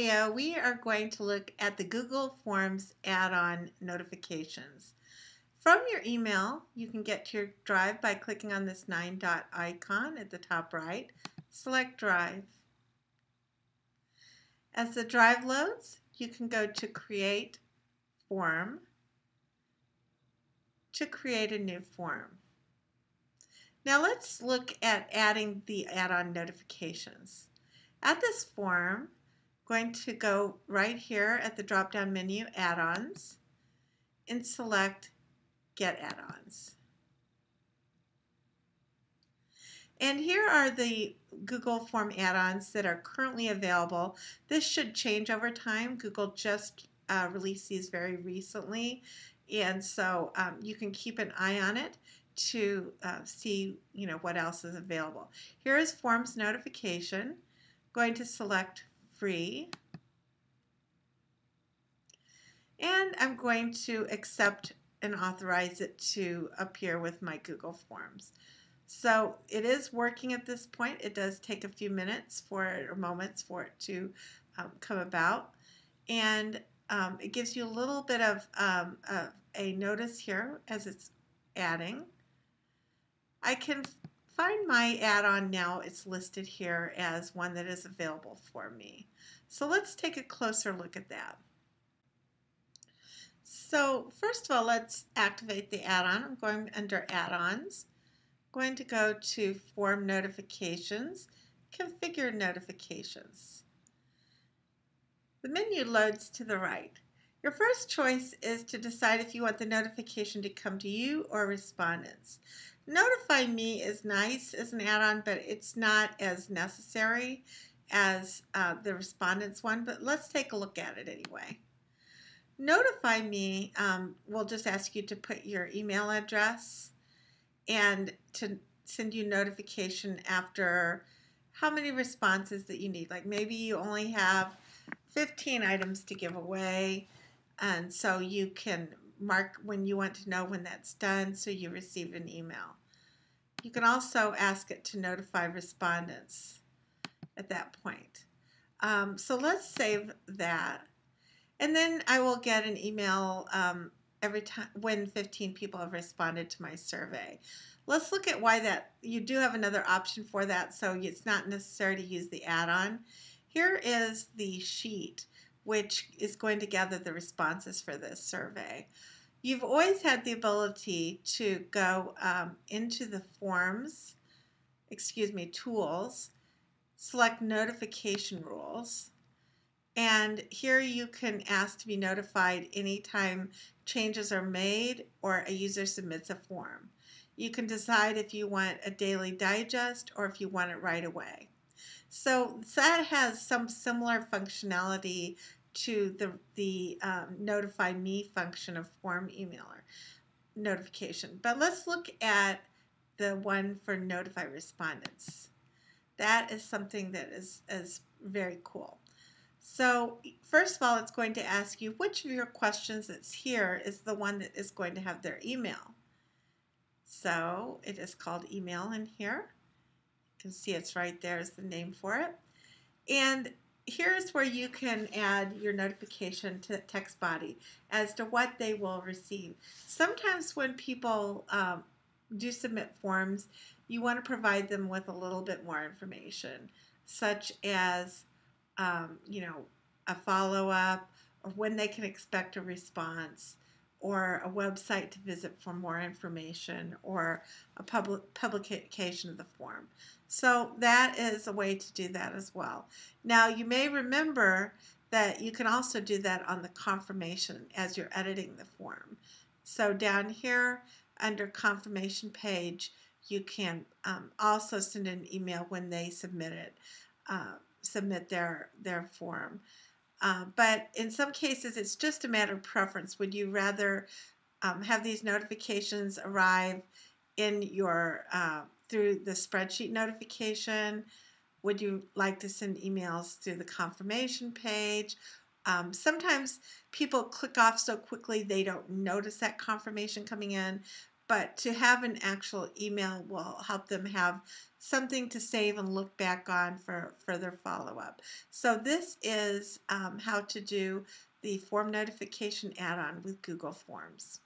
video, we are going to look at the Google Forms add-on notifications. From your email, you can get to your Drive by clicking on this nine dot icon at the top right. Select Drive. As the Drive loads, you can go to Create Form to create a new form. Now let's look at adding the add-on notifications. At this form, going to go right here at the drop-down menu, Add-ons, and select Get Add-ons. And here are the Google Form add-ons that are currently available. This should change over time. Google just uh, released these very recently, and so um, you can keep an eye on it to uh, see you know what else is available. Here is Forms Notification going to select free. And I'm going to accept and authorize it to appear with my Google Forms. So it is working at this point. It does take a few minutes for or moments for it to um, come about. And um, it gives you a little bit of um, a notice here as it's adding. I can find my add-on now. It's listed here as one that is available for me. So let's take a closer look at that. So first of all, let's activate the add-on. I'm going under add-ons. Going to go to form notifications, configure notifications. The menu loads to the right. Your first choice is to decide if you want the notification to come to you or respondents. Notify Me is nice as an add-on, but it's not as necessary as uh, the respondents one, but let's take a look at it anyway. Notify Me um, will just ask you to put your email address and to send you notification after how many responses that you need. Like maybe you only have 15 items to give away, and so you can mark when you want to know when that's done so you receive an email. You can also ask it to notify respondents at that point. Um, so let's save that. And then I will get an email um, every time when 15 people have responded to my survey. Let's look at why that you do have another option for that so it's not necessary to use the add-on. Here is the sheet which is going to gather the responses for this survey. You've always had the ability to go um, into the forms, excuse me, tools, select notification rules, and here you can ask to be notified anytime changes are made or a user submits a form. You can decide if you want a daily digest or if you want it right away. So that has some similar functionality to the, the um, notify me function of form emailer notification. But let's look at the one for notify respondents. That is something that is, is very cool. So first of all, it's going to ask you which of your questions that's here is the one that is going to have their email. So it is called email in here. You can see it's right there as the name for it. And here's where you can add your notification to text body as to what they will receive. Sometimes when people um, do submit forms, you want to provide them with a little bit more information, such as, um, you know, a follow-up or when they can expect a response or a website to visit for more information or a public publication of the form. So that is a way to do that as well. Now you may remember that you can also do that on the confirmation as you're editing the form. So down here under confirmation page, you can um, also send an email when they submit it, uh, submit their, their form. Uh, but in some cases, it's just a matter of preference. Would you rather um, have these notifications arrive in your uh, through the spreadsheet notification? Would you like to send emails through the confirmation page? Um, sometimes people click off so quickly they don't notice that confirmation coming in, but to have an actual email will help them have something to save and look back on for further follow-up. So this is um, how to do the form notification add-on with Google Forms.